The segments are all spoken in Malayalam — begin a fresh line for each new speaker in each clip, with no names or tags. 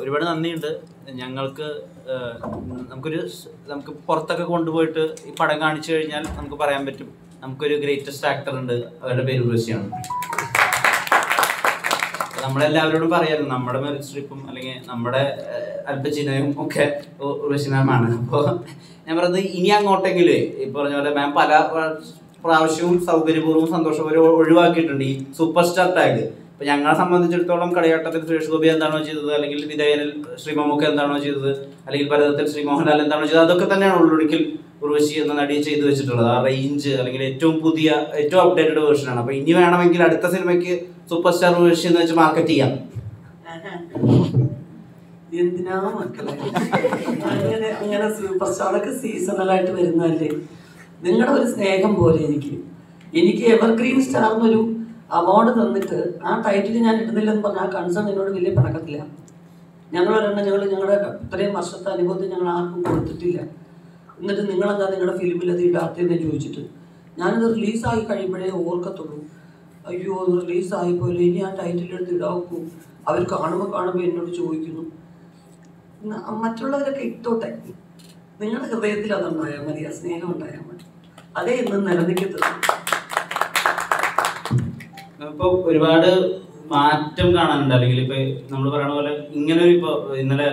ഒരുപാട് നന്ദിയുണ്ട്. ഞങ്ങൾക്ക് നമുക്കൊരു നമുക്ക് പുറത്തൊക്കെ കൊണ്ടുപോയിട്ട് ഈ പടം കാണിച്ചു കഴിഞ്ഞാൽ നമുക്ക് പറയാൻ പറ്റും. നമുക്കൊരു ഗ്രേറ്റസ്റ്റ് ആക്ടർ ഉണ്ട്. അവരുടെ പേര് ഉർവശിയാണ് നമ്മളെല്ലാവരോടും പറയാറ് നമ്മുടെ മെറിറ്റ് സ്ട്രിപ്പും അല്ലെങ്കിൽ നമ്മുടെ അല്പചിനയും ഒക്കെ ഉർവശി മാമാണ് അപ്പോൾ ഞാൻ പറയുന്നത് ഇനി അങ്ങോട്ടെങ്കിലും ഈ പറഞ്ഞ പോലെ മാം പല പ്രാവശ്യവും സൗകര്യപൂർവം സന്തോഷപൂർവം ഒഴിവാക്കിയിട്ടുണ്ട് ഈ സൂപ്പർ സ്റ്റാർ ടാഗ്. ഇപ്പൊ ഞങ്ങളെ സംബന്ധിച്ചിടത്തോളം കളിയാട്ടത്തിൽ സുരേഷ് ഗോപി എന്താണോ ചെയ്തത് അല്ലെങ്കിൽ വിധേയനിൽ ശ്രീ മമ്മൂക്ക എന്താണോ ചെയ്തത് അല്ലെങ്കിൽ ഭരതത്തിൽ ശ്രീ മോഹൻലാൽ എന്താണോ ചെയ്തത് അതൊക്കെ തന്നെയാണ് ഉള്ളൊടുക്കിൽ ഉർവശി എന്ന നടി ചെയ്തു വെച്ചിട്ടുള്ളത്. ആ റേഞ്ച് അല്ലെങ്കിൽ ഏറ്റവും പുതിയ ഏറ്റവും അപ്ഡേറ്റഡ് വേർഷനാണ് അപ്പൊ ഇനി വേണമെങ്കിൽ അടുത്ത സിനിമയ്ക്ക് സൂപ്പർ സ്റ്റാർ ഉർവശി എന്ന് വെച്ച് മാർക്കറ്റ് ചെയ്യാം.
എന്തിനാ അങ്ങനെ സൂപ്പർ സീസണലായിട്ട് വരുന്നതല്ലേ? നിങ്ങളുടെ ഒരു സ്നേഹം പോലെ എനിക്ക്. എനിക്ക് എവർഗ്രീൻ സ്റ്റാർ എന്നൊരു അവാർഡ് തന്നിട്ട് ആ ടൈറ്റിൽ ഞാൻ ഇടുന്നില്ലെന്ന് പറഞ്ഞാൽ ആ കൺസേൺ എന്നോട് വലിയ പടക്കത്തില്ല. ഞങ്ങൾ ഒരെണ്ണം ഞങ്ങൾ ഞങ്ങളുടെ ഇത്രയും വർഷത്തെ അനുഭവത്തിൽ ഞങ്ങൾ ആർക്കും കൊടുത്തിട്ടില്ല. എന്നിട്ട് നിങ്ങളെന്താ നിങ്ങളുടെ ഫിലിമിൽ അത് ഇടാത്തതെന്ന് ചോദിച്ചിട്ട് ഞാനത് റിലീസായി കഴിയുമ്പോഴേ ഓർക്കത്തുള്ളൂ. അയ്യോ അത് റിലീസായിപ്പോലെ ഇനി ആ ടൈറ്റിൽ എടുത്ത് ഇടാക്കൂ അവർ കാണുമ്പോൾ കാണുമ്പോൾ എന്നോട് ചോദിക്കുന്നു. മറ്റുള്ളവരൊക്കെ ഇട്ടോട്ടെ. നിങ്ങളുടെ ഹൃദയത്തിൽ അതുണ്ടായാൽ മതി ആ സ്നേഹം ഉണ്ടായാൽ മതി. അതേ ഇന്ന് നിലനിൽക്കത്തുള്ളൂ.
ഇപ്പൊ ഒരുപാട് മാറ്റം കാണാനുണ്ട്. അല്ലെങ്കിൽ ഇപ്പൊ നമ്മൾ പറയുന്ന പോലെ ഇങ്ങനെ ഒരു ഇപ്പൊ ഇന്നലെ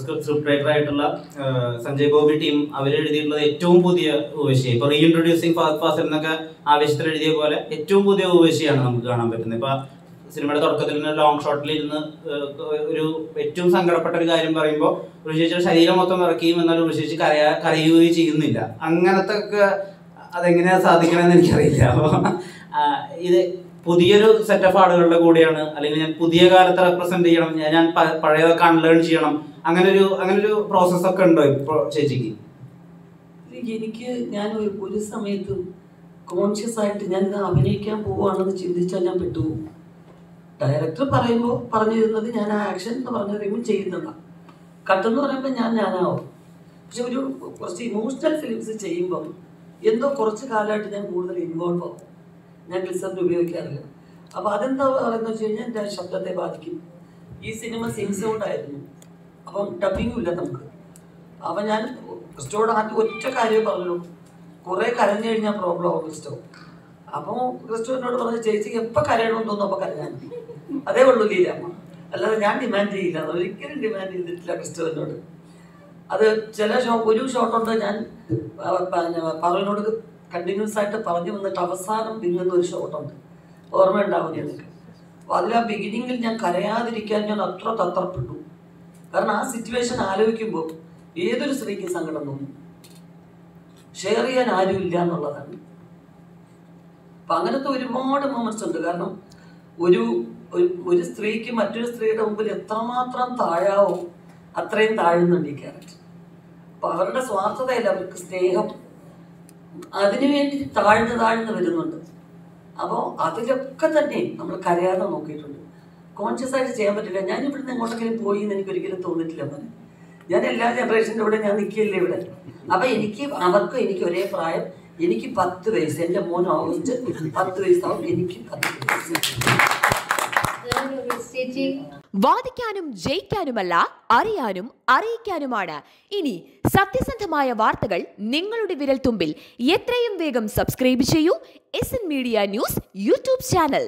സ്ക്രിപ്റ്റ് റൈറ്റർ ആയിട്ടുള്ള സഞ്ജയ് ഗോപി ടീം അവർ എഴുതിയിട്ടുള്ളത് ഏറ്റവും പുതിയ ഊവശി ഇപ്പൊ റീഇൻട്രൊഡ്യൂസിങ് ഫാസ്റ്റ് ഫാസ്റ്റ് എന്നൊക്കെ ആവേശത്തിൽ എഴുതിയ പോലെ ഏറ്റവും പുതിയ ഉപശിയാണ് നമുക്ക് കാണാൻ പറ്റുന്നത്. ഇപ്പൊ സിനിമയുടെ തുടക്കത്തിൽ നിന്ന് ലോങ് ഷോട്ടിൽ ഇരുന്ന് ഒരു ഏറ്റവും സങ്കടപ്പെട്ട ഒരു കാര്യം പറയുമ്പോൾ ഋഷിച്ച് ശരീരം മൊത്തം ഇറക്കിയും എന്നാൽ ഋഷിച്ച് കരയാ കരയുകയും ചെയ്യുന്നില്ല. അങ്ങനത്തെ ഒക്കെ അതെങ്ങനെയാ സാധിക്കണമെന്ന് എനിക്കറിയില്ല. അപ്പോൾ ഇത് പുതിയൊരു സെറ്റ് ഓഫ് ആളുകളുടെ കൂടെയാണ്. അല്ലെങ്കിൽ ഞാൻ പുതിയ കാലത്തെ റെപ്രസെന്റ് ചെയ്യണം. ഞാൻ പഴയതൊക്കെ അൺലേൺ ചെയ്യണം. അങ്ങനെ ഒരു അങ്ങനെ ഒരു പ്രോസസ് ഒക്കെ ഉണ്ടോ ഇപ്പോൾ ചേച്ചിക്ക്?
എനിക്ക് ഞാൻ ഒരു ഒരു സമയത്തും കോൺഷ്യസ് ആയിട്ട് ഞാൻ ഇത് അഭിനയിക്കാൻ പോവുകയാണെന്ന് ചിന്തിച്ചാൽ ഞാൻ പെട്ടുപോകും ഡയറക്ടർ പറയുമ്പോൾ പറഞ്ഞു തരുന്നത് ഞാൻ ആ ആക്ഷൻ എന്ന് പറഞ്ഞു കഴിയുമ്പോൾ ചെയ്യുന്നതാണ് കട്ടെന്ന് പറയുമ്പോൾ ഞാൻ ഞാനാവും. പക്ഷെ ഒരു കുറച്ച് ഇമോഷണൽ ഫിലിംസ് ചെയ്യുമ്പം എന്തോ കുറച്ച് കാലമായിട്ട് ഞാൻ കൂടുതൽ ഇൻവോൾവ് ആവും. ഞാൻ ഗ്ലിസറിൻ ഉപയോഗിക്കാറില്ല. അപ്പോൾ അതെന്താ പറയുന്നത് വെച്ച് കഴിഞ്ഞാൽ എന്റെ ശബ്ദത്തെ ബാധിക്കും. ഈ സിനിമ സിൻസ് സൗണ്ട് ആയിരുന്നു. അപ്പം ഡബിങ്ങും ഇല്ല നമുക്ക്. അപ്പം ഞാൻ ക്രിസ്റ്റോട് ആദ്യം ഒറ്റ കാര്യം പറഞ്ഞു. കുറേ കരഞ്ഞു കഴിഞ്ഞാൽ പ്രോബ്ലം ആവും ക്രിസ്റ്റോ. അപ്പോൾ ക്രിസ്റ്റോ എന്നോട് പറഞ്ഞു ചേച്ചി എപ്പോൾ കരയണമെന്ന് തോന്നുന്നു അപ്പോൾ കരയാൻ. അതേ ഉള്ളൂ ലീലാമ്മ അല്ലാതെ ഞാൻ ഡിമാൻഡ് ചെയ്യില്ല. ഒരിക്കലും ഡിമാൻഡ് ചെയ്തിട്ടില്ല ക്രിസ്റ്റോ എന്നോട്. അത് ചില ഷോ ഒരു ഷോട്ടുണ്ട് ഞാൻ പറഞ്ഞോട് കണ്ടിന്യൂസ് ആയിട്ട് പറഞ്ഞു വന്നിട്ട് അവസാനം പിന്നുന്ന ഒരു ഷോട്ടുണ്ട് ഓർമ്മയുണ്ടാവും ഞങ്ങൾക്ക് അപ്പോൾ അതിൽ ആ ബിഗിനിങ്ങിൽ ഞാൻ കരയാതിരിക്കാൻ ഞാൻ അത്ര തത്രപ്പെട്ടു. കാരണം ആ സിറ്റുവേഷൻ ആലോചിക്കുമ്പോൾ ഏതൊരു സ്ത്രീക്കും സങ്കടം തോന്നും. ഷെയർ ചെയ്യാൻ ആരും ഇല്ല എന്നുള്ളതാണ്. അപ്പൊ അങ്ങനത്തെ ഒരുപാട് മൊമെന്റ്സ് ഉണ്ട്. കാരണം ഒരു- ഒരു സ്ത്രീക്ക് മറ്റൊരു സ്ത്രീയുടെ മുമ്പിൽ എത്രമാത്രം താഴാവോ അത്രയും താഴുന്നുണ്ട് ഈ ക്യാരക്ടർ അപ്പൊ അവരുടെ സ്വാർത്ഥതയല്ല അവർക്ക് സ്നേഹം അതിനുവേണ്ടി താഴ്ന്ന് താഴ്ന്ന് വരുന്നുണ്ട്. അപ്പോൾ അതിലൊക്കെ തന്നെ നമ്മൾ കരയാതെ നോക്കിയിട്ടുണ്ട്. കോൺഷ്യസ് ആയിട്ട് ചെയ്യാൻ പറ്റില്ല. ഞാൻ ഇവിടുന്ന് എങ്ങോട്ടെങ്കിലും പോയി എന്ന് എനിക്ക് ഒരിക്കലും തോന്നിട്ടില്ല മോനെ. ഞാൻ എല്ലാ ജനറേഷന്റെ ഇവിടെ ഞാൻ നിൽക്കില്ലേ ഇവിടെ? അപ്പൊ എനിക്ക് അവർക്കും എനിക്ക് ഒരേ പ്രായം. എനിക്ക് പത്ത് വയസ്സ്. എന്റെ മോൻ ഓഗസ്റ്റ് പത്ത് വയസ്സാവും. എനിക്ക് പത്ത് വയസ്സ്.
വാദിക്കാനും ജയിക്കാനുമല്ല അറിയാനും അറിയിക്കാനുമാണ്. ഇനി സത്യസന്ധമായ വാർത്തകൾ നിങ്ങളുടെ വിരൽത്തുമ്പിൽ എത്രയും വേഗം സബ്സ്ക്രൈബ് ചെയ്യൂ. S media news YouTube channel.